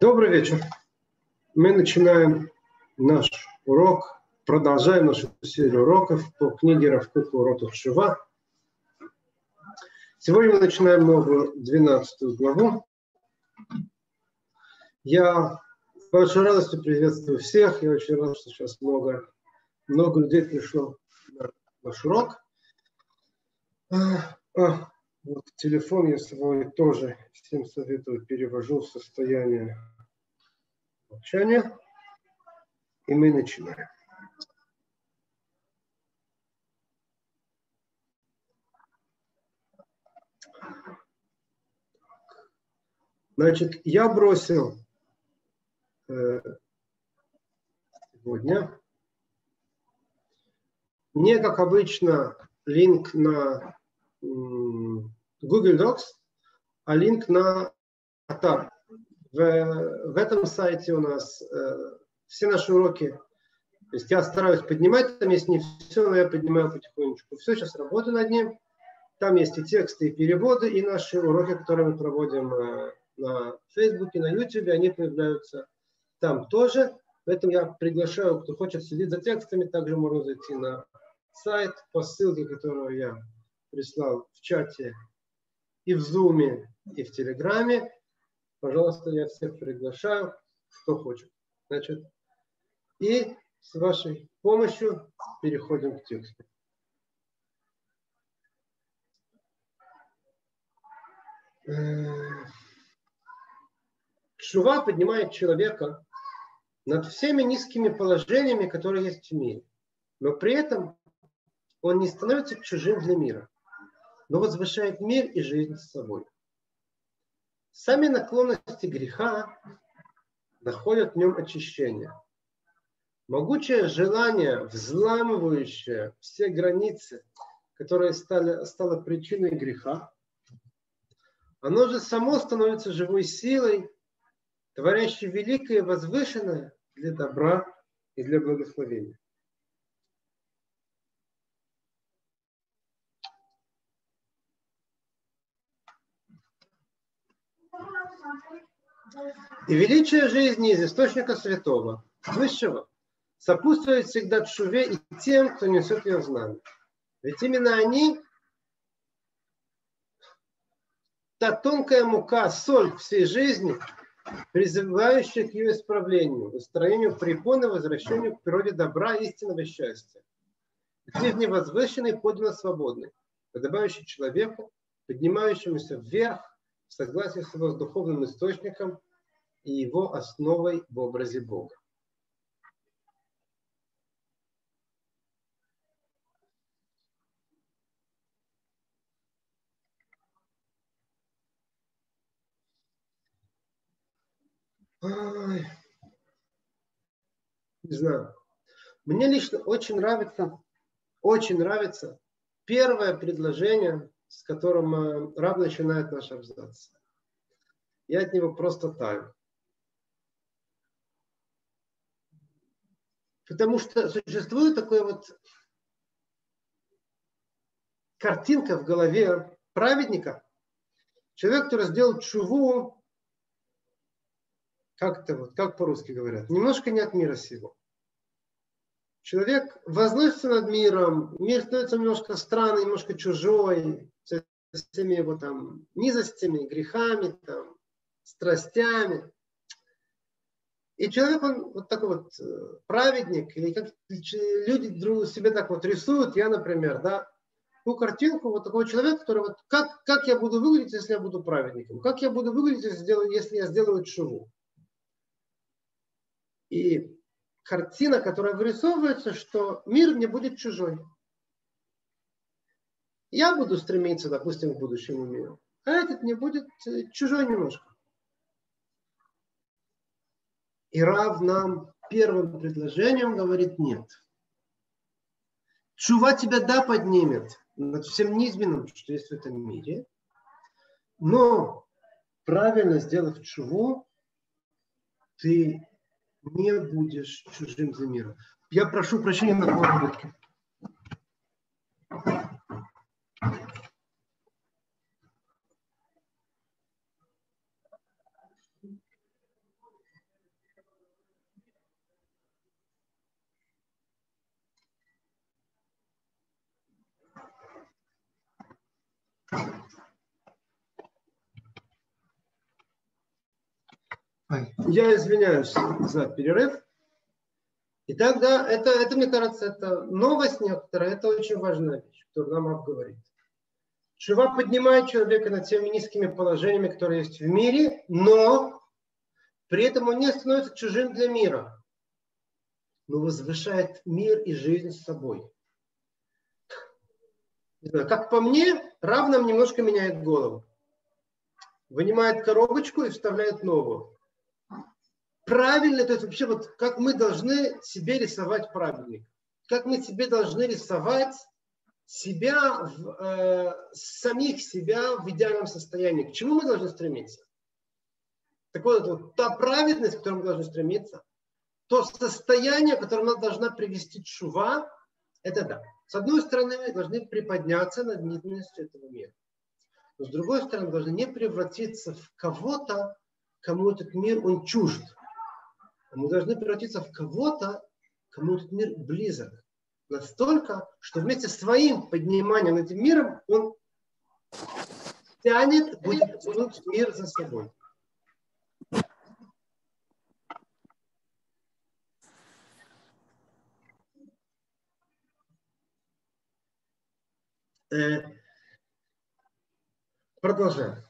Добрый вечер. Мы начинаем наш урок, продолжаем нашу серию уроков по книге Равкуха Уротов Шива. Сегодня мы начинаем новую 12 главу. Я с большой радостью приветствую всех. Я очень рад, что сейчас много, много людей пришло на наш урок. Вот телефон я свой тоже всем советую, перевожу в состояние молчания. И мы начинаем. Значит, я бросил э, сегодня не как обычно линк на Google Docs, а линк на Атар. В, в этом сайте у нас э, все наши уроки. То есть я стараюсь поднимать, там есть не все, но я поднимаю потихонечку. Все, сейчас работаю над ним. Там есть и тексты, и переводы, и наши уроки, которые мы проводим э, на Фейсбуке, на Ютубе, они появляются там тоже. Поэтому я приглашаю, кто хочет следить за текстами, также можно зайти на сайт по ссылке, которую я прислал в чате и в Зуме, и в Телеграме. Пожалуйста, я всех приглашаю, кто хочет. Значит, и с вашей помощью переходим к тексту. Шува поднимает человека над всеми низкими положениями, которые есть в мире. Но при этом он не становится чужим для мира но возвышает мир и жизнь с собой. Сами наклонности греха находят в нем очищение. Могучее желание, взламывающее все границы, которые стали, стало причиной греха, оно же само становится живой силой, творящей великое и возвышенное для добра и для благословения. И величие жизни из источника святого, высшего, сопутствует всегда чуве и тем, кто несет ее знамя. Ведь именно они, та тонкая мука, соль всей жизни, призывающая к ее исправлению, устроению препоны, возвращению к природе добра, истинного счастья. К жизни возвышенной, подлинно свободной, подобающей человеку, поднимающемуся вверх, в согласии с его духовным источником и его основой в образе Бога. Не знаю. Мне лично очень нравится, очень нравится первое предложение с которым э, раб начинает наш абзац. Я от него просто таю. Потому что существует такая вот картинка в голове праведника. Человек, который сделал чуву, как-то вот, как по-русски говорят, немножко не от мира сего человек возносится над миром, мир становится немножко странный, немножко чужой, всеми его там низостями, грехами, там, страстями. И человек, он вот такой вот э, праведник, или как люди друг себе так вот рисуют, я, например, да, ту картинку вот такого человека, который вот как, как я буду выглядеть, если я буду праведником, как я буду выглядеть, если, сделаю, если я сделаю шуву. И картина, которая вырисовывается, что мир мне будет чужой. Я буду стремиться, допустим, к будущему миру, а этот мне будет э, чужой немножко. И Рав нам первым предложением говорит нет. Чува тебя да поднимет над всем низменным, что есть в этом мире, но правильно сделав чуву, ты не будешь чужим за миром. Я прошу прощения на поработке. Я извиняюсь за перерыв. И тогда это, это, мне кажется, это новость некоторая, это очень важная вещь, которую нам Рав говорит. Чува поднимает человека над теми низкими положениями, которые есть в мире, но при этом он не становится чужим для мира, но возвышает мир и жизнь с собой. Не знаю, как по мне, Рав нам немножко меняет голову. Вынимает коробочку и вставляет новую правильно, то есть вообще вот как мы должны себе рисовать правильник, как мы себе должны рисовать себя, в, э, самих себя в идеальном состоянии. К чему мы должны стремиться? Так вот, вот та праведность, к которой мы должны стремиться, то состояние, к которому нас должна привести чува, это да. С одной стороны, мы должны приподняться над низменностью этого мира. Но с другой стороны, мы должны не превратиться в кого-то, кому этот мир, он чужд мы должны превратиться в кого-то, кому этот мир близок. Настолько, что вместе с своим подниманием над этим миром он тянет, будет тянуть мир за собой. Э, продолжаем.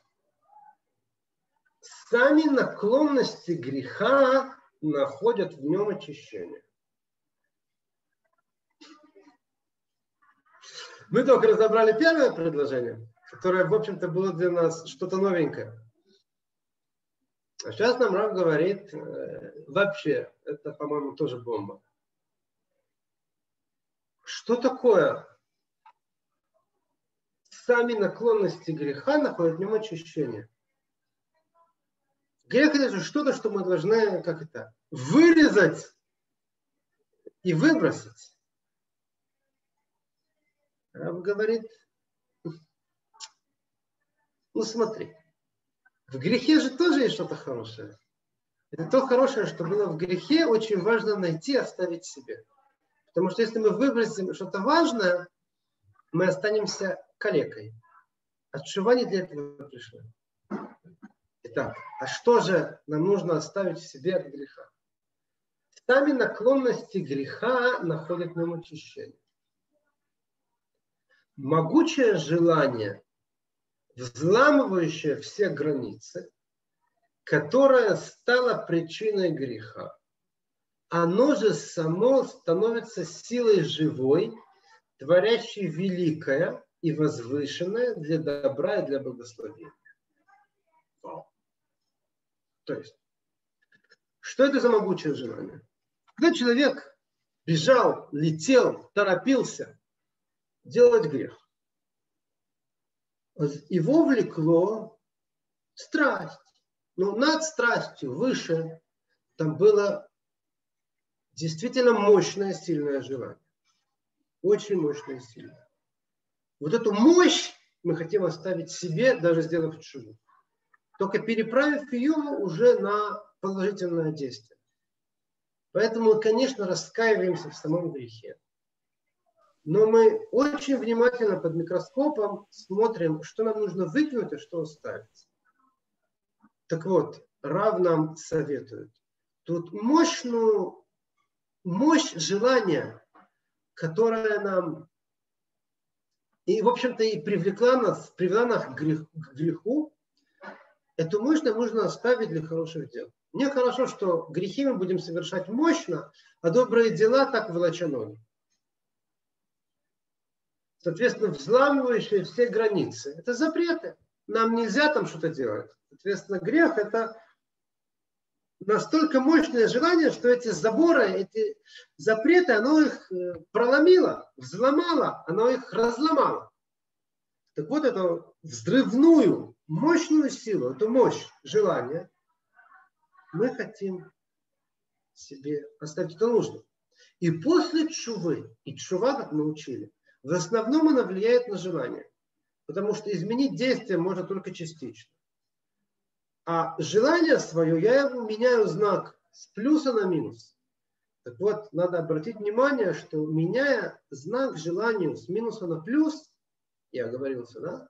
Сами наклонности греха находят в нем очищение. Мы только разобрали первое предложение, которое, в общем-то, было для нас что-то новенькое. А сейчас нам Рав говорит, э, вообще, это, по-моему, тоже бомба. Что такое сами наклонности греха находят в нем очищение? Грех это что-то, что мы должны, как это, вырезать и выбросить. Раб говорит, ну смотри, в грехе же тоже есть что-то хорошее. Это то хорошее, что было в грехе, очень важно найти и оставить себе. Потому что если мы выбросим что-то важное, мы останемся калекой. Отшивание для этого пришло. Итак, а что же нам нужно оставить в себе от греха? Сами наклонности греха находят нам очищение. Могучее желание, взламывающее все границы, которое стало причиной греха, оно же само становится силой живой, творящей великое и возвышенное для добра и для благословения. То есть, что это за могучее желание? Когда человек бежал, летел, торопился делать грех, его влекло страсть. Но над страстью, выше, там было действительно мощное, сильное желание. Очень мощное сильное. Вот эту мощь мы хотим оставить себе, даже сделав чудо только переправив ее уже на положительное действие. Поэтому конечно, раскаиваемся в самом грехе. Но мы очень внимательно под микроскопом смотрим, что нам нужно выкинуть, а что оставить. Так вот, Рав нам советует. Тут мощную, мощь желания, которая нам и, в общем-то, и привлекла нас, привела нас к греху, Эту нам нужно оставить для хороших дел. Мне хорошо, что грехи мы будем совершать мощно, а добрые дела так волоча ноги. Соответственно, взламывающие все границы. Это запреты. Нам нельзя там что-то делать. Соответственно, грех – это настолько мощное желание, что эти заборы, эти запреты, оно их э, проломило, взломало, оно их разломало. Так вот, эту взрывную мощную силу, эту мощь желания, мы хотим себе оставить это нужно. И после чувы, и чува, как мы учили, в основном она влияет на желание. Потому что изменить действие можно только частично. А желание свое я меняю знак с плюса на минус. Так вот, надо обратить внимание, что меняя знак желанию с минуса на плюс, я оговорился, да,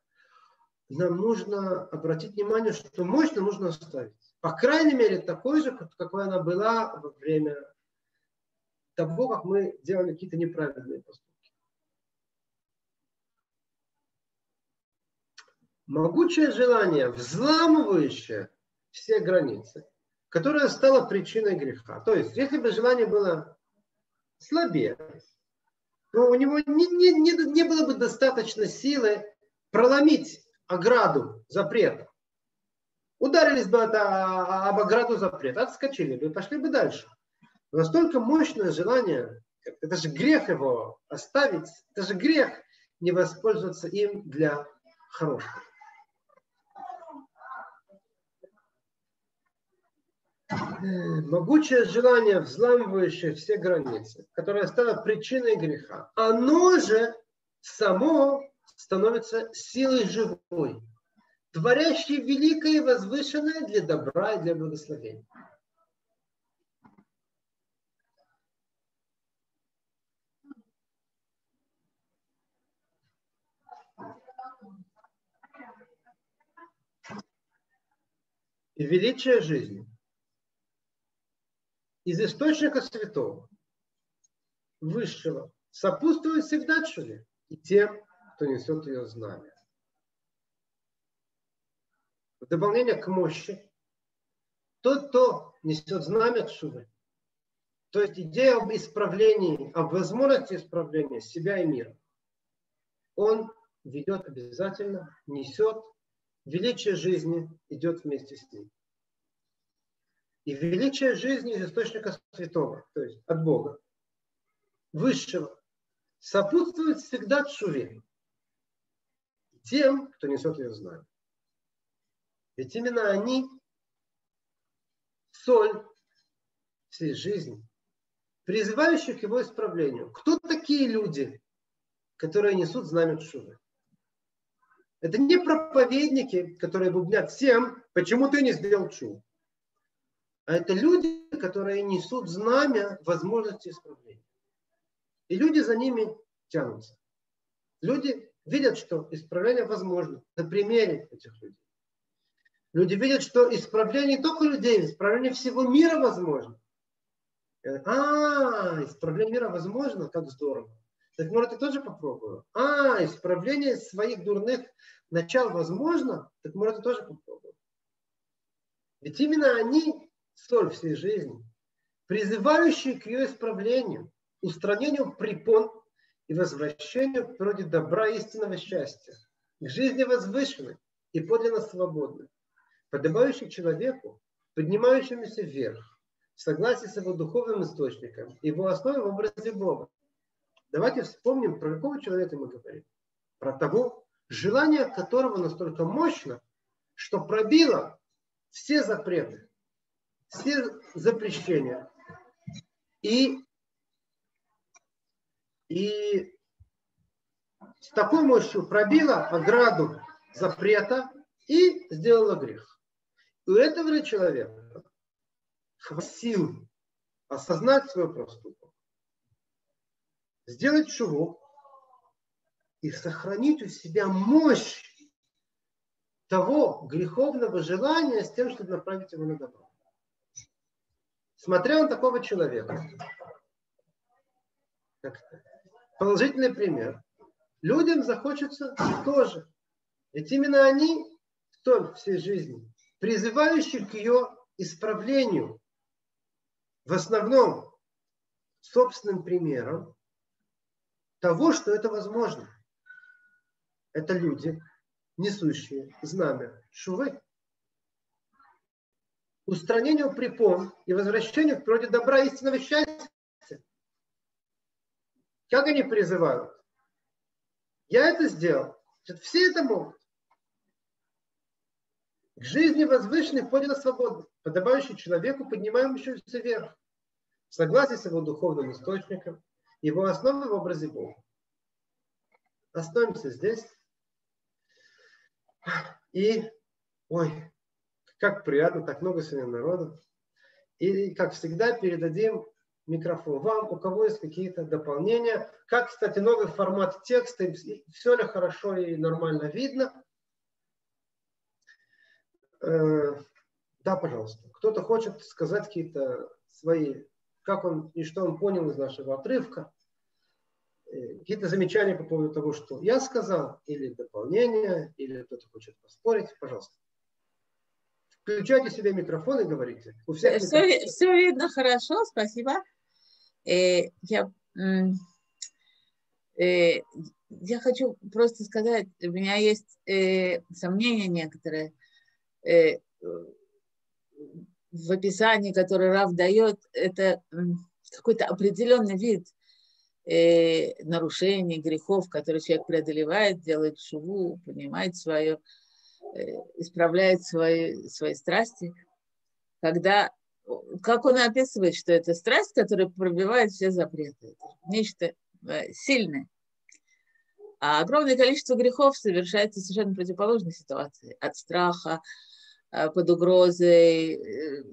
нам нужно обратить внимание, что мощно нужно оставить. по крайней мере, такой же, какой она была во время того, как мы делали какие-то неправильные поступки. Могучее желание, взламывающее все границы, которое стало причиной греха. То есть, если бы желание было слабее, то у него не, не, не, не было бы достаточно силы проломить ограду запрета. Ударились бы от, а, об ограду запрета, отскочили бы и пошли бы дальше. Настолько мощное желание, это же грех его оставить, это же грех не воспользоваться им для хорошего. Могучее желание, взламывающее все границы, которое стало причиной греха, оно же само становится силой живой, творящей великое и возвышенное для добра и для благословения. И величие жизни – из источника святого, высшего, сопутствует всегда чуде и тем, кто несет ее знамя. В дополнение к мощи, тот, кто несет знамя чувы, то есть идея об исправлении, об возможности исправления себя и мира, он ведет обязательно, несет величие жизни, идет вместе с ним. И величие жизни из источника святого, то есть от Бога, высшего, сопутствует всегда чуве. Тем, кто несет ее знание. Ведь именно они соль всей жизни, призывающих его исправлению. Кто такие люди, которые несут знамя Чувы? Это не проповедники, которые бубнят всем, почему ты не сделал чу. А это люди, которые несут знамя возможности исправления. И люди за ними тянутся. Люди видят, что исправление возможно на примере этих людей. Люди видят, что исправление не только людей, исправление всего мира возможно. А, исправление мира возможно, как здорово. Так может я тоже попробую. А, исправление своих дурных начал возможно, так может я тоже попробую. Ведь именно они соль всей жизни, призывающий к ее исправлению, устранению препон и возвращению к природе добра истинного счастья, к жизни возвышенной и подлинно свободной, подобающей человеку, поднимающемуся вверх, в согласии с его духовным источником, его основой в образе Бога. Давайте вспомним, про какого человека мы говорим. Про того, желание которого настолько мощно, что пробило все запреты, все запрещения. И, и с такой мощью пробила ограду запрета и сделала грех. У этого человека сил осознать свой проступок, сделать шуву и сохранить у себя мощь того греховного желания с тем, чтобы направить его на добро смотря на такого человека, положительный пример, людям захочется тоже. Ведь именно они, кто всей жизни, призывающие к ее исправлению, в основном собственным примером того, что это возможно. Это люди, несущие знамя Шувы устранению препон и возвращению к природе добра истинного счастья. Как они призывают? Я это сделал. Все это могут. К жизни возвышенной подлинно свободной, подобающей человеку, поднимающемуся вверх, в согласии с его духовным источником, его основой в образе Бога. Остановимся здесь. И, ой, как приятно, так много сегодня народу. И, как всегда, передадим микрофон вам, у кого есть какие-то дополнения. Как, кстати, новый формат текста, все ли хорошо и нормально видно. Э, Да, пожалуйста. Кто-то хочет сказать какие-то свои, как он и что он понял из нашего отрывка. Э, какие-то замечания по поводу того, что я сказал, или дополнение, или кто-то хочет поспорить, пожалуйста. Включайте себе микрофон и говорите. У всех все, все видно хорошо, спасибо. Э, я, э, я хочу просто сказать, у меня есть э, сомнения некоторые э, в описании, которое Рав дает, это какой-то определенный вид э, нарушений, грехов, которые человек преодолевает, делает шуву, понимает свое, исправляет свои, свои страсти. Когда, как он описывает, что это страсть, которая пробивает все запреты. Это нечто э, сильное. А огромное количество грехов совершается совершенно противоположной ситуации. От страха, э, под угрозой, э,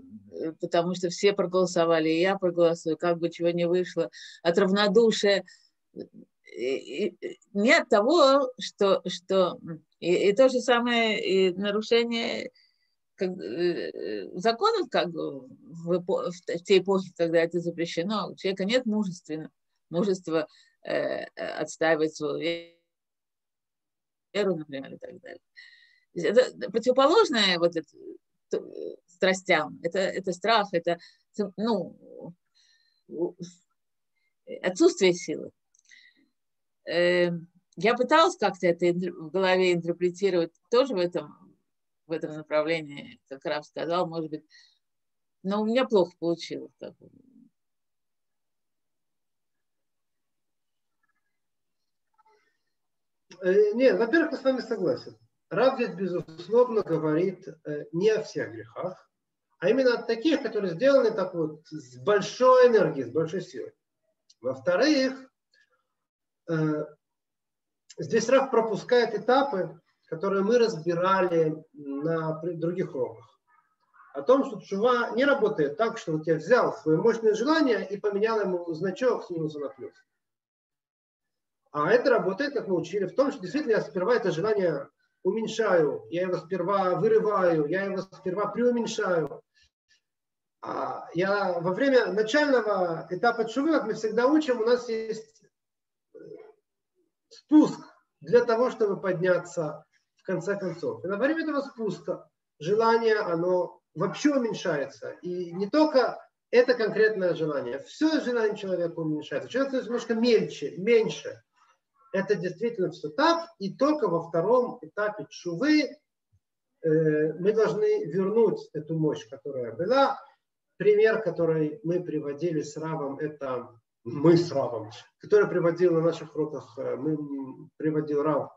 потому что все проголосовали, и я проголосую, как бы чего не вышло, от равнодушия. Не от того, что... что и, и то же самое и нарушение как, э, законов как бы в, в те эпохи, когда это запрещено. У человека нет мужества, мужества э, отстаивать свою веру, например, и так далее. Это противоположное вот это, страстям. Это, это страх, это ну, отсутствие силы. Я пыталась как-то это в голове интерпретировать тоже в этом, в этом направлении, как Раф сказал, может быть, но у меня плохо получилось. Э, нет, во-первых, я с вами согласен. Рав здесь, безусловно, говорит э, не о всех грехах, а именно от таких, которые сделаны так вот с большой энергией, с большой силой. Во-вторых, э, здесь Рав пропускает этапы, которые мы разбирали на других уроках. О том, что чува не работает так, что вот я взял свое мощное желание и поменял ему значок с минуса на плюс. А это работает, как мы учили, в том, что действительно я сперва это желание уменьшаю, я его сперва вырываю, я его сперва преуменьшаю. А я во время начального этапа чувы, как мы всегда учим, у нас есть спуск для того, чтобы подняться в конце концов. И на время этого спуска желание, оно вообще уменьшается. И не только это конкретное желание, все желание человека уменьшается. Человек становится немножко мельче, меньше это действительно все так, и только во втором этапе чувы э, мы должны вернуть эту мощь, которая была. Пример, который мы приводили с Равом, это мы с Равом, который приводил на наших уроках, э, мы приводил Рав,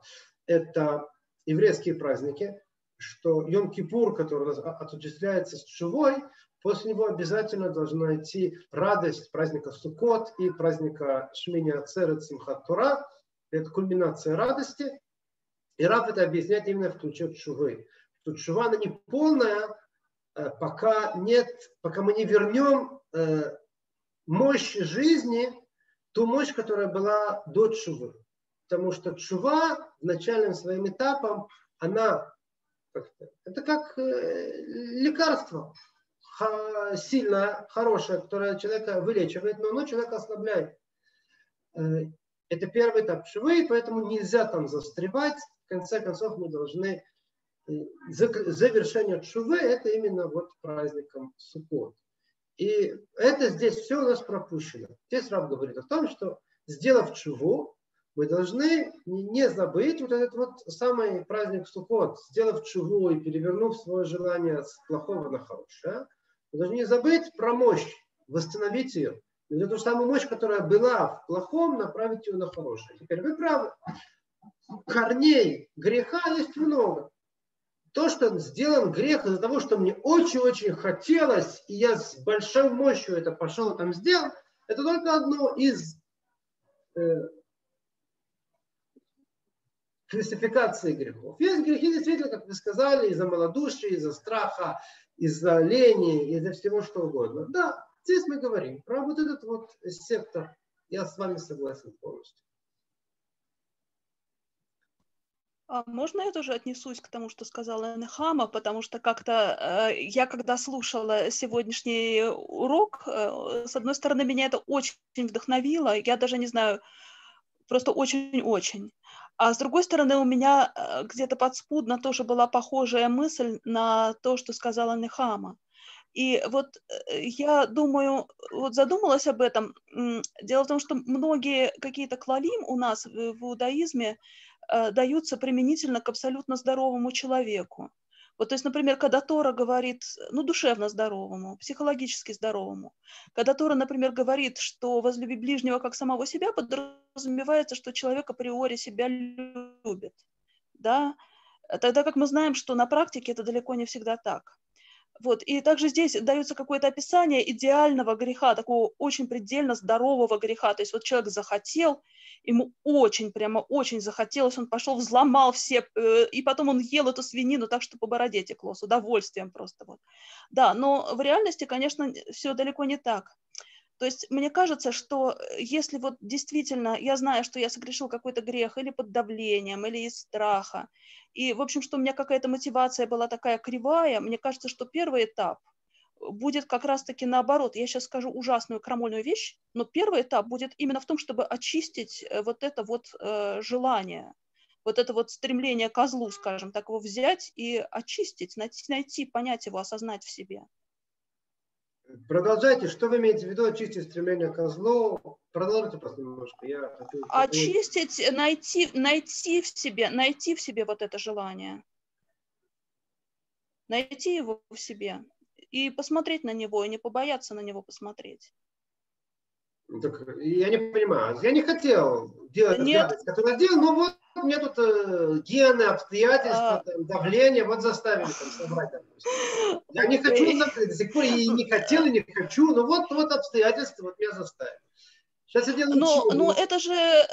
это еврейские праздники, что Йом-Кипур, который осуществляется с чувой, после него обязательно должна идти радость праздника Суккот и праздника Шмини Ацерет Тура – это кульминация радости. И Раб это объясняет именно в ключе чувы. Что чува, она не полная, э, пока нет, пока мы не вернем э, мощь жизни, ту мощь, которая была до чувы. Потому что чува начальным своим этапом, она это как э, лекарство сильное, хорошее, которое человека вылечивает, но оно человека ослабляет. Это первый этап швы, поэтому нельзя там застревать. В конце концов, мы должны э, завершение шувы это именно вот праздником Суккот. И это здесь все у нас пропущено. Здесь Раб говорит о том, что сделав чуву, мы должны не забыть вот этот вот самый праздник Суккот, сделав чуву и перевернув свое желание с плохого на хорошее, мы должны не забыть про мощь, восстановить ее, и эту самую мощь, которая была в плохом, направить ее на хорошее. Теперь вы правы. Корней греха есть много. То, что сделан грех из-за того, что мне очень-очень хотелось, и я с большой мощью это пошел там сделал, это только одно из э, классификации грехов. Есть грехи действительно, как вы сказали, из-за малодушия, из-за страха, из-за лени, из-за всего что угодно. Да, Здесь мы говорим про вот этот вот сектор. Я с вами согласен полностью. А можно я тоже отнесусь к тому, что сказала Нехама, потому что как-то э, я, когда слушала сегодняшний урок, э, с одной стороны, меня это очень вдохновило, я даже не знаю, просто очень-очень. А с другой стороны, у меня э, где-то подспудно тоже была похожая мысль на то, что сказала Нехама. И вот э, я думаю, вот задумалась об этом. Дело в том, что многие какие-то клалим у нас в, в иудаизме, даются применительно к абсолютно здоровому человеку. Вот, то есть, например, когда Тора говорит, ну, душевно здоровому, психологически здоровому, когда Тора, например, говорит, что возлюби ближнего как самого себя, подразумевается, что человек априори себя любит, да, тогда как мы знаем, что на практике это далеко не всегда так. Вот. И также здесь дается какое-то описание идеального греха, такого очень предельно здорового греха. То есть вот человек захотел, ему очень, прямо очень захотелось, он пошел, взломал все, э, и потом он ел эту свинину так, что по бороде текло, с удовольствием просто. Вот. Да, но в реальности, конечно, все далеко не так. То есть мне кажется, что если вот действительно я знаю, что я согрешил какой-то грех или под давлением, или из страха, и, в общем, что у меня какая-то мотивация была такая кривая, мне кажется, что первый этап будет как раз-таки наоборот. Я сейчас скажу ужасную крамольную вещь, но первый этап будет именно в том, чтобы очистить э, вот это вот э, желание, вот это вот стремление козлу, скажем так, его взять и очистить, найти, найти, понять его, осознать в себе. Продолжайте, что вы имеете в виду очистить стремление к злу? Продолжите просто немножко. Я хочу... Очистить, найти, найти в себе, найти в себе вот это желание. Найти его в себе. И посмотреть на него, и не побояться на него посмотреть. Так, я не понимаю. Я не хотел делать Нет. гадость, которую сделал, но вот мне тут э, гены, обстоятельства, а... там, давление, вот заставили там собрать. Допустим. Я не хочу, до сих пор и не хотел, и не хочу, но вот, вот обстоятельства вот меня заставили. Сейчас я делаю но, но это же, э,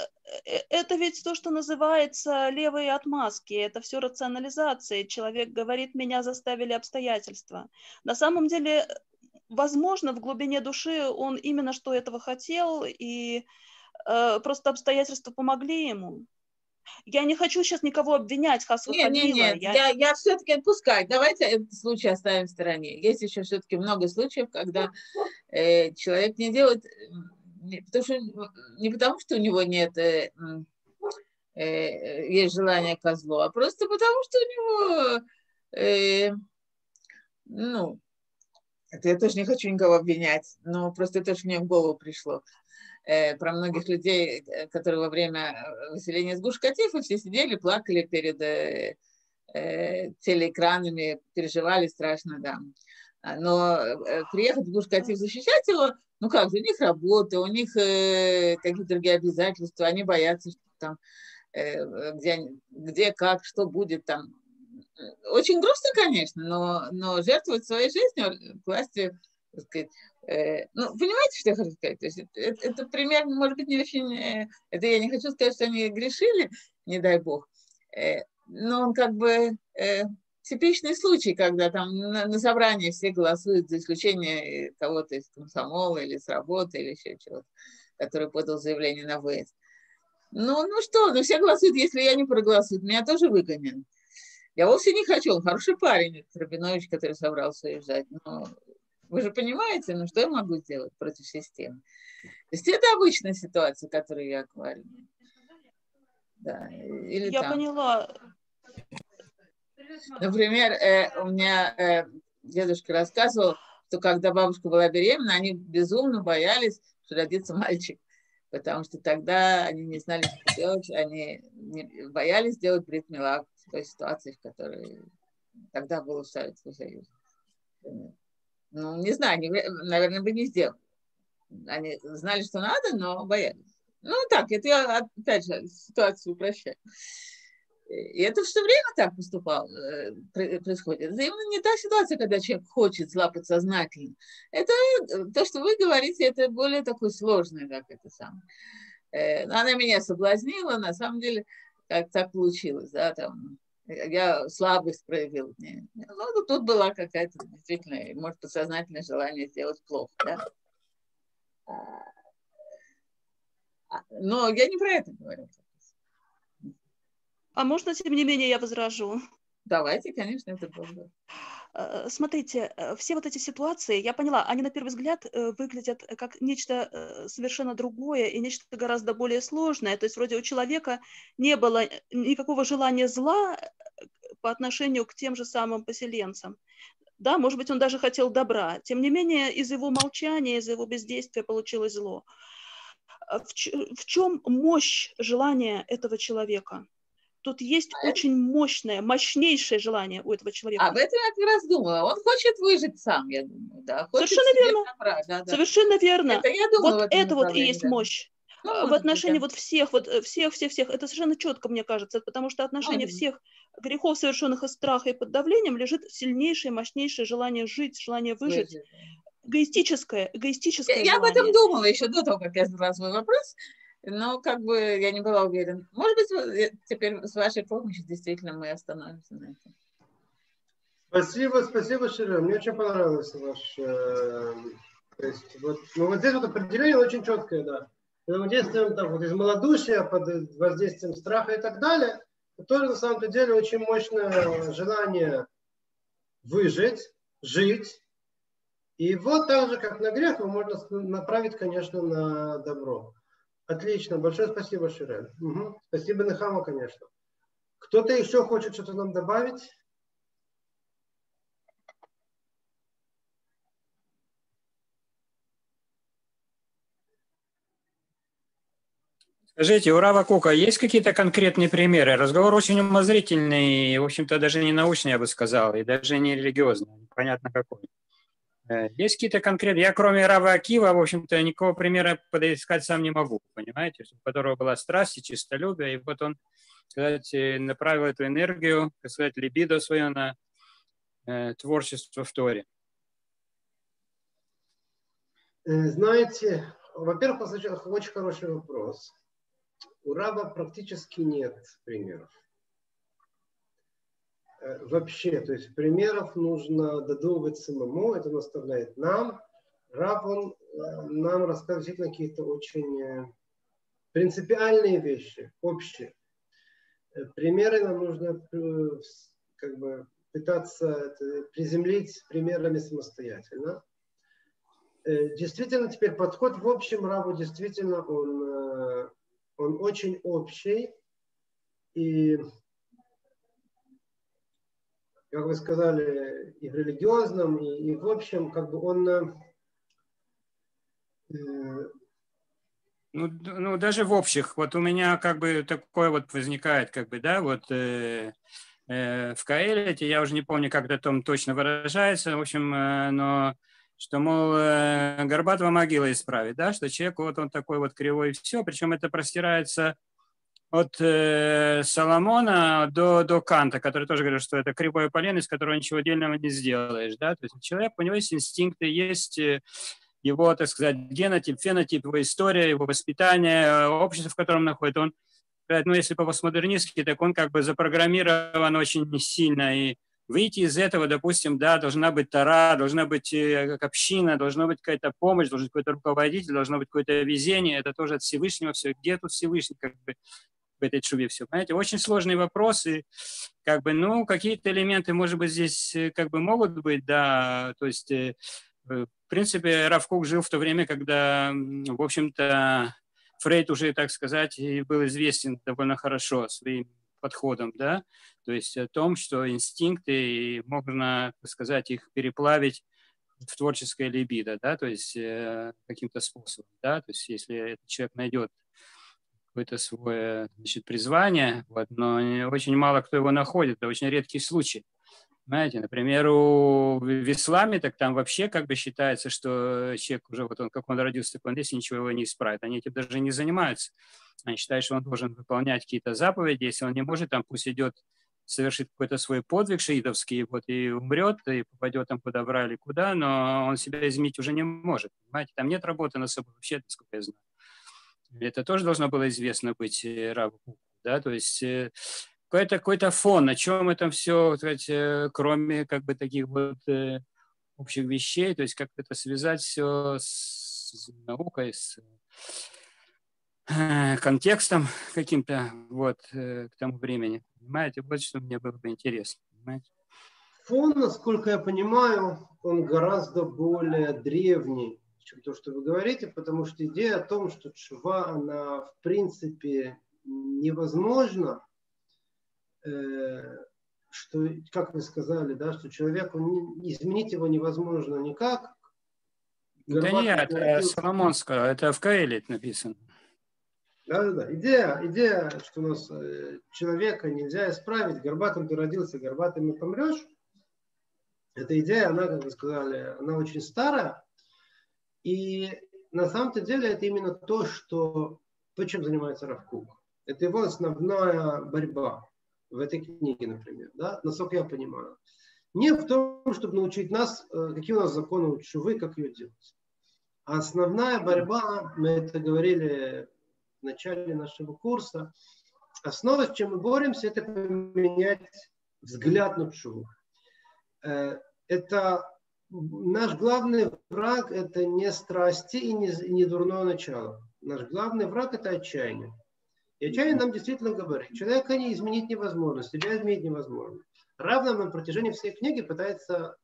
это ведь то, что называется левые отмазки, это все рационализация. Человек говорит, меня заставили обстоятельства. На самом деле возможно, в глубине души он именно что этого хотел, и э, просто обстоятельства помогли ему. Я не хочу сейчас никого обвинять, Хасу Нет, нет, нет, я, я, я все-таки пускай, давайте этот случай оставим в стороне. Есть еще все-таки много случаев, когда э, человек не делает, не, потому что, не потому, что у него нет, э, э, есть желание козлу, а просто потому, что у него, э, ну, это я тоже не хочу никого обвинять, но просто это тоже мне в голову пришло. Э, про многих людей, э, которые во время э, выселения с Гушкатифа все сидели, плакали перед э, э, телеэкранами, переживали страшно, да. А, но э, приехать в Гушкатиф защищать его, ну как же, у них работа, у них э, какие-то другие обязательства, они боятся, что там, э, где, где, как, что будет там очень грустно, конечно, но, но жертвовать своей жизнью власти, так сказать, ну, понимаете, что я хочу сказать? То есть это, это пример, может быть, не очень, э, это я не хочу сказать, что они грешили, не дай бог, э, но он как бы э, типичный случай, когда там на, на собрании все голосуют за исключение кого-то из комсомола или с работы или еще чего-то, который подал заявление на выезд. Ну, ну что, ну все голосуют, если я не проголосую, меня тоже выгонят. Я вовсе не хочу, он хороший парень, Рабинович, который собрался уезжать. Но вы же понимаете, ну что я могу сделать против системы? То есть это обычная ситуация, которую я говорю. Да, или я там. поняла. Например, э, у меня э, дедушка рассказывал, что когда бабушка была беременна, они безумно боялись, что родится мальчик, потому что тогда они не знали, что делать, они боялись сделать бритмилак той ситуации, в которой тогда был Советский Союз. Ну, не знаю, они, наверное, бы не сделали. Они знали, что надо, но боялись. Ну, так, это я, опять же, ситуацию упрощаю. И это все время так поступал, э, происходит. Это именно не та ситуация, когда человек хочет зла подсознательно. Это э, то, что вы говорите, это более такой сложный, как это самое. Э, она меня соблазнила, на самом деле, как так получилось, да, там, я слабость проявил. Не, ну, ну, тут была какая-то действительно, может, подсознательное желание сделать плохо, да. А, а, но я не про это говорю. А можно, тем не менее, я возражу? Давайте, конечно, это правда. Э, смотрите, э, все вот эти ситуации, я поняла, они на первый взгляд э, выглядят как нечто совершенно другое и нечто гораздо более сложное. То есть вроде у человека не было никакого желания зла по отношению к тем же самым поселенцам. Да, может быть, он даже хотел добра. Тем не менее, из его молчания, из его бездействия получилось зло. В, в чем мощь желания этого человека? Тут есть а очень мощное, мощнейшее желание у этого человека. Об этом я как раз думала. Он хочет выжить сам, я думаю. Да. Хочет Совершенно верно. Набрать, да, да. Совершенно верно. Это, я думаю, вот это вот и есть да. мощь. Ну, в отношении быть, да. вот всех, вот э, всех, всех, всех, это совершенно четко, мне кажется, потому что отношение а, всех грехов, совершенных из страха и под давлением, лежит сильнейшее, мощнейшее желание жить, желание выжить. выжить. Эгоистическое, эгоистическое Я, я об этом думала еще до того, как я задала свой вопрос но как бы я не была уверена. Может быть, теперь с вашей помощью действительно мы остановимся на этом. Спасибо, спасибо, Ширя. Мне очень понравилось ваш... Э, то есть, вот, ну, вот здесь вот определение очень четкое, да. Когда мы действуем там, вот, из малодушия, под воздействием страха и так далее, это тоже на самом деле очень мощное желание выжить, жить. И вот так же, как на грех, его можно направить, конечно, на добро. Отлично, большое спасибо, Ширен. Угу. Спасибо Нехама, конечно. Кто-то еще хочет что-то нам добавить? Скажите, у Рава Кука есть какие-то конкретные примеры? Разговор очень умозрительный, в общем-то, даже не научный, я бы сказал, и даже не религиозный, понятно какой. Э, есть какие-то конкретные... Я кроме Рава Акива, в общем-то, никакого примера подыскать сам не могу, понимаете? У которого была страсть и чистолюбие, и вот он, сказать, э, направил эту энергию, так сказать, либидо свое на э, творчество в Торе. Э, знаете, во-первых, очень хороший вопрос. У Раба практически нет примеров. Э, вообще, то есть примеров нужно додумывать самому, это наставляет нам. Раб, он э, нам рассказывает какие-то очень э, принципиальные вещи, общие. Примеры нам нужно как бы пытаться приземлить примерами самостоятельно. Действительно, теперь подход в общем рабу действительно он, он очень общий. И как вы сказали, и в религиозном, и, и в общем, как бы он... Э, ну, ну, даже в общих. Вот у меня как бы такое вот возникает, как бы, да, вот э, э, в Каэлете, я уже не помню, как это там точно выражается, в общем, э, но что, мол, э, Горбатова могила исправит, да, что человек вот он такой вот кривой все, причем это простирается от э, Соломона до, до Канта, который тоже говорит, что это кривое полено, из которого ничего отдельного не сделаешь. Да? То есть человек, у него есть инстинкты, есть э, его, так сказать, генотип, фенотип, его история, его воспитание, э, общество, в котором находится. Он, ну, если по-постмодернистски, так он как бы запрограммирован очень сильно. И выйти из этого, допустим, да, должна быть тара, должна быть э, как община, должна быть какая-то помощь, должен быть какой-то руководитель, должно быть какое-то везение. Это тоже от Всевышнего все. Где тут Всевышний? Как бы в этой шубе все. Понимаете, очень сложные вопросы. Как бы, ну, какие-то элементы, может быть, здесь э, как бы могут быть, да, то есть, э, в принципе, Равкук жил в то время, когда, в общем-то, Фрейд уже, так сказать, был известен довольно хорошо своим подходом, да, то есть о том, что инстинкты, можно, так сказать, их переплавить в творческое либидо, да, то есть э, каким-то способом, да, то есть если человек найдет какое-то свое значит, призвание, вот, но очень мало кто его находит, это очень редкий случай. Знаете, например, у, в исламе, так там вообще как бы считается, что человек уже, вот он, как он родился, так он здесь ничего его не исправит. Они этим даже не занимаются. Они считают, что он должен выполнять какие-то заповеди. Если он не может, там пусть идет совершит какой-то свой подвиг шиитовский, вот, и умрет, и попадет там куда брали, куда, но он себя изменить уже не может. Понимаете, там нет работы на собой вообще, насколько я знаю. Это тоже должно было известно быть э, Раву, да, то есть э, какой-то какой фон, о чем это все, сказать, э, кроме как бы таких вот общих вещей, то есть как это связать все с наукой, с контекстом каким-то вот к тому времени. Понимаете, вот что мне было бы интересно. Понимаете? Фон, насколько я понимаю, он гораздо более древний, чем то, что вы говорите, потому что идея о том, что чува, она в принципе невозможна, э, что, как вы сказали, да, что человеку изменить его невозможно никак. Да нет, это Соломон сказал, это в Каэлит написано. Да, да, да. Идея, идея, что у нас э, человека нельзя исправить, горбатым ты родился, горбатым и помрешь. Эта идея, она, как вы сказали, она очень старая. И на самом-то деле это именно то, что, то, чем занимается Равкук. Это его основная борьба в этой книге, например, да, насколько я понимаю. Не в том, чтобы научить нас, э, какие у нас законы у чувы, как ее делать. А основная борьба, мы это говорили в начале нашего курса, основа, с чем мы боремся, это поменять взгляд на чуву. Э, это наш главный враг – это не страсти и не, не дурное начало. Наш главный враг – это отчаяние. И отчаяние нам действительно говорит, человека не изменить невозможно, себя изменить невозможно. Равно на протяжении всей книги пытается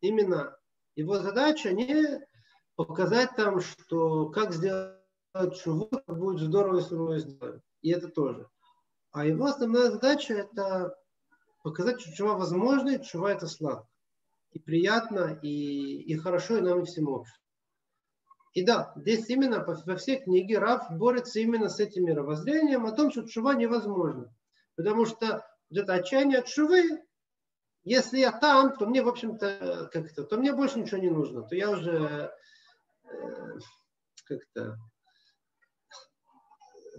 именно его задача не показать там, что как сделать шуву, будет здорово, если мы сделаем. И это тоже. А его основная задача это показать, что чува возможно, и чува это сладко. И приятно, и, и хорошо, и нам, и всему обществу. И да, здесь именно во всей книге Раф борется именно с этим мировоззрением о том, что чува невозможно. Потому что вот это отчаяние от чувы, если я там, то мне, в общем-то, как-то, то мне больше ничего не нужно. То я уже э, как-то...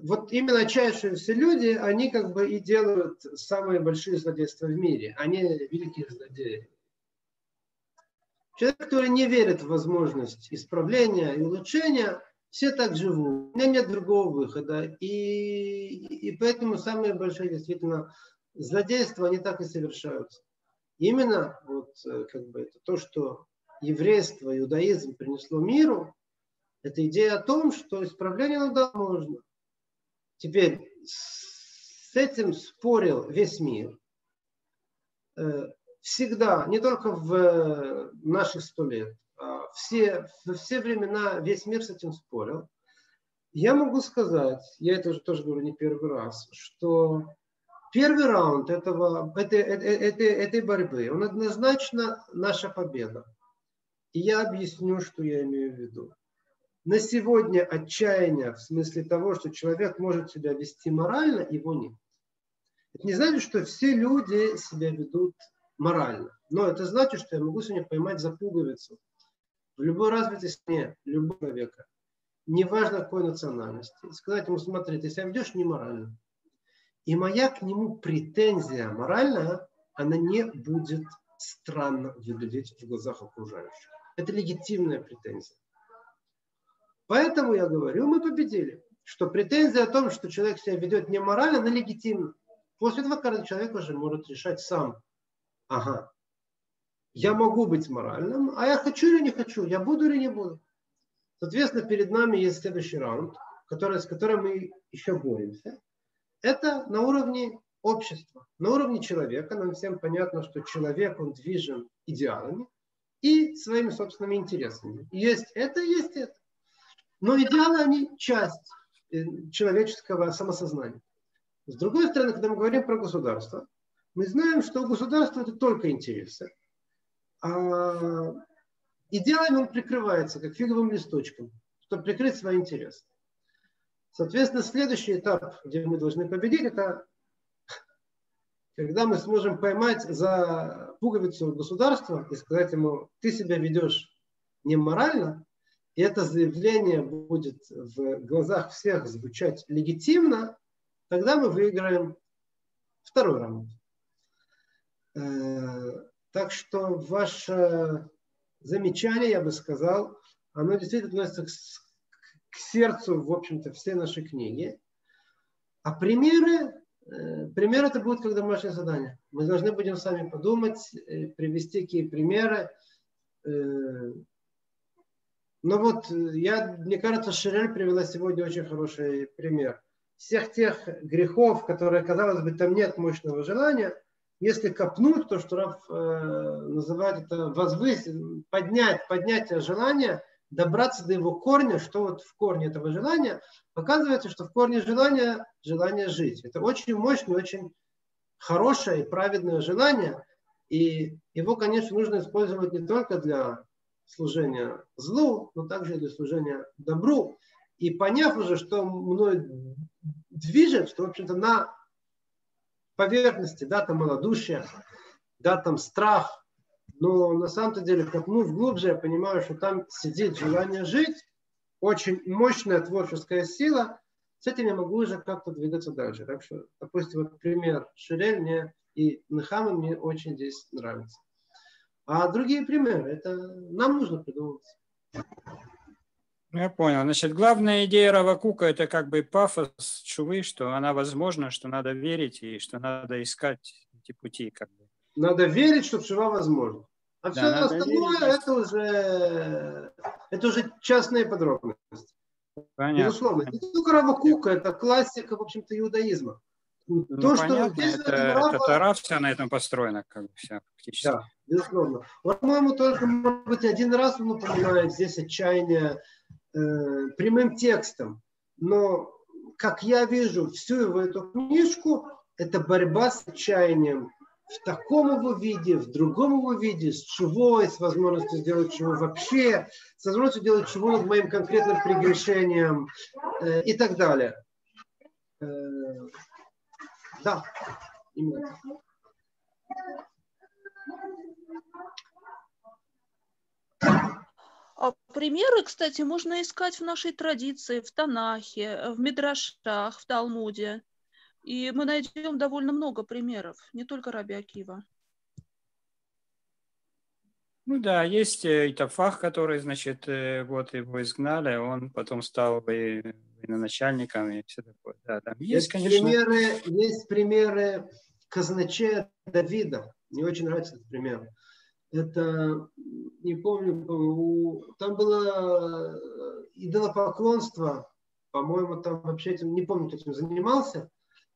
Вот именно отчаявшиеся люди, они как бы и делают самые большие злодейства в мире. Они великие злодеи. Человек, который не верит в возможность исправления и улучшения, все так живут. У меня нет другого выхода. И, и поэтому самые большие действительно злодейства, они так и совершаются. Именно вот э, как бы это то, что еврейство, иудаизм принесло миру, это идея о том, что исправление иногда можно. Теперь с этим спорил весь мир. Э, всегда, не только в э, наших сто лет, а все, все времена весь мир с этим спорил. Я могу сказать, я это уже тоже говорю не первый раз, что первый раунд этого, этой, этой, этой, этой борьбы, он однозначно наша победа. И я объясню, что я имею в виду. На сегодня отчаяние в смысле того, что человек может себя вести морально, его нет. Это не значит, что все люди себя ведут морально. Но это значит, что я могу сегодня поймать за пуговицу в любой развитой стране любого человека, неважно какой национальности, сказать ему, смотри, ты себя ведешь неморально. И моя к нему претензия моральная, она не будет странно выглядеть в глазах окружающих. Это легитимная претензия. Поэтому я говорю, мы победили. Что претензия о том, что человек себя ведет неморально, она легитимна. После этого каждый человек уже может решать сам, Ага. Я могу быть моральным, а я хочу или не хочу, я буду или не буду. Соответственно, перед нами есть следующий раунд, который, с которым мы еще боремся. Это на уровне общества, на уровне человека. Нам всем понятно, что человек, он движен идеалами и своими собственными интересами. Есть это, есть это. Но идеалы, они часть э, человеческого самосознания. С другой стороны, когда мы говорим про государство, мы знаем, что у государства это только интересы. А идеалами он прикрывается, как фиговым листочком, чтобы прикрыть свои интересы. Соответственно, следующий этап, где мы должны победить, это когда мы сможем поймать за пуговицу государства и сказать ему, ты себя ведешь неморально, и это заявление будет в глазах всех звучать легитимно, тогда мы выиграем второй раунд. Э, так что ваше замечание, я бы сказал, оно действительно относится к, к сердцу, в общем-то, всей нашей книги. А примеры, э, пример это будет как домашнее задание. Мы должны будем сами подумать, э, привести какие примеры. Но вот я, мне кажется, Ширель привела сегодня очень хороший пример. Всех тех грехов, которые, казалось бы, там нет мощного желания, если копнуть, то, что Раф э, называет это возвысить, поднять, поднятие желания, добраться до его корня, что вот в корне этого желания, оказывается, что в корне желания желание жить. Это очень мощное, очень хорошее и праведное желание, и его, конечно, нужно использовать не только для служения злу, но также и для служения добру. И поняв уже, что мной движет, что, в общем-то, на поверхности, да, там малодушие, да, там страх, но на самом-то деле, копнув глубже, я понимаю, что там сидит желание жить, очень мощная творческая сила, с этим я могу уже как-то двигаться дальше. Так что, допустим, вот пример Ширель мне и Нехама мне очень здесь нравится. А другие примеры, это нам нужно придумывать. Я понял. Значит, главная идея Равакука – это как бы пафос чувы, что она возможна, что надо верить и что надо искать эти пути. Как бы. Надо верить, что чува возможна. А да, все остальное это уже, это уже частные подробности. Понятно. Безусловно. Не только Равакука, это классика, в общем-то, иудаизма. Ну, То, понятно, что это, Рава... это Тара вся на этом построена, как бы вся фактически. Да, безусловно. По-моему, только, может быть, один раз он упоминает здесь отчаяние э, прямым текстом. Но, как я вижу всю его эту книжку, это борьба с отчаянием в таком его виде, в другом его виде, с чувой, с возможностью сделать чего вообще, с возможностью делать чего над моим конкретным прегрешением э, и так далее. Э, да, именно А примеры, кстати, можно искать в нашей традиции, в Танахе, в Мидрашах, в Талмуде. И мы найдем довольно много примеров, не только Раби Акива. Ну да, есть э, Итафах, который, значит, э, вот его изгнали, он потом стал начальником и все такое. Да, там есть, есть конечно... Примеры, есть примеры казначея Давида. Мне очень нравится этот пример. Это, не помню, там было э, идолопоклонство, по-моему, там вообще этим, не помню, кто этим занимался.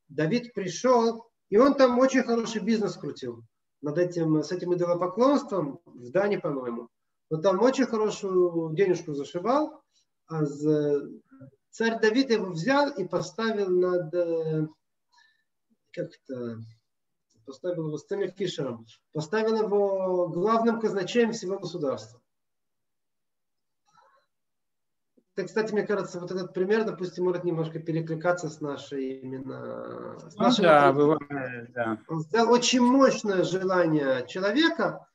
Давид пришел, и он там очень хороший бизнес крутил над этим, с этим идолопоклонством в Дане, по-моему. Он там очень хорошую денежку зашивал, а царь Давид его взял и поставил над, э, как-то, поставил его с Тэмер Фишером, поставил его главным казначеем всего государства. Это, кстати, мне кажется, вот этот пример, допустим, может немножко перекликаться с нашей именно... С ну, нашим да, бывает, да. Он сделал очень мощное желание человека,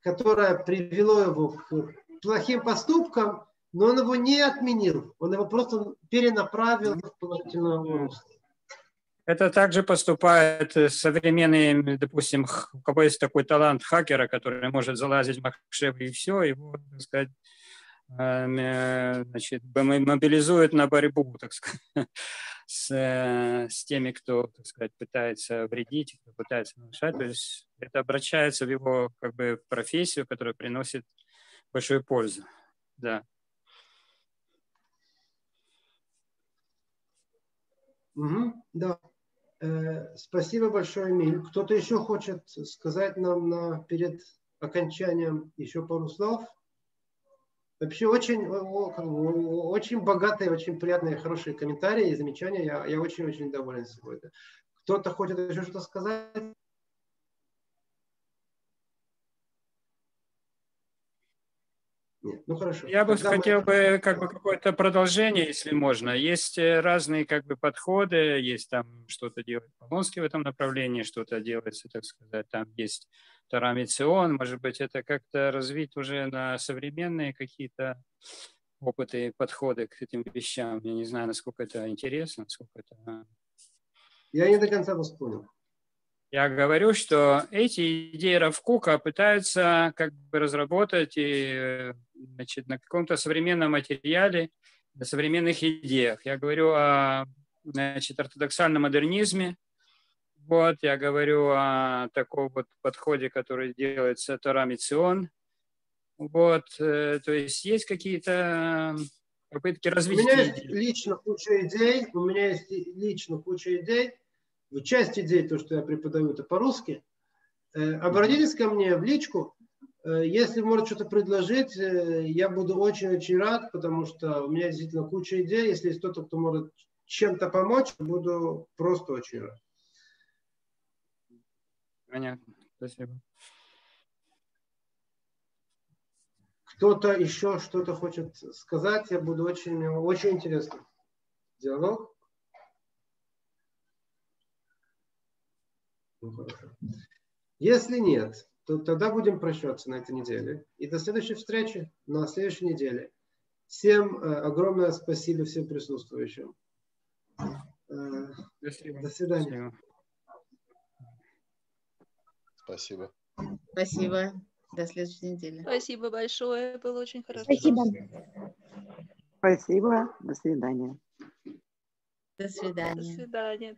которое привело его к плохим поступкам, но он его не отменил, он его просто перенаправил в положительное русло. Это также поступает современные, допустим, у кого есть такой талант хакера, который может залазить в Махшев и все, его, так сказать, э, значит, мобилизует на борьбу, так сказать, с, с теми, кто, так сказать, пытается вредить, кто пытается нарушать. То есть это обращается в его как бы профессию, которая приносит большую пользу. Да. Угу, да. Э, спасибо большое, Эмиль. Кто-то еще хочет сказать нам на, перед окончанием еще пару слов? Вообще очень, очень богатые, очень приятные, хорошие комментарии и замечания. Я, я очень-очень доволен сегодня. Кто-то хочет еще что-то сказать? Нет. Ну хорошо. Я бы Тогда хотел мы... бы как бы какое-то продолжение, если можно. Есть э, разные как бы подходы, есть там что-то делать по-монски в этом направлении, что-то делается, так сказать, там есть тарамицион, может быть, это как-то развить уже на современные какие-то опыты и подходы к этим вещам. Я не знаю, насколько это интересно, насколько это... Я не до конца вас понял. Я говорю, что эти идеи Равкука пытаются как бы разработать и, значит, на каком-то современном материале, на современных идеях. Я говорю о значит, ортодоксальном модернизме, вот, я говорю о таком вот подходе, который делается Тора Мицион, Вот, э, то есть есть какие-то попытки развить. У меня есть лично куча идей, у меня есть лично куча идей. Часть идей, то, что я преподаю, это по-русски. Э, обратитесь ко мне в личку. Э, если может что-то предложить, я буду очень-очень рад, потому что у меня действительно куча идей. Если есть кто-то, кто может чем-то помочь, буду просто очень рад. Понятно. Спасибо. Кто-то еще что-то хочет сказать, я буду очень, очень интересно. Диалог? Ну, хорошо. Если нет, то тогда будем прощаться на этой неделе. И до следующей встречи на следующей неделе. Всем э, огромное спасибо всем присутствующим. Э, спасибо. До свидания. Спасибо. Спасибо. До следующей недели. Спасибо большое, было очень хорошо. Спасибо. Спасибо. До свидания. До свидания. До свидания.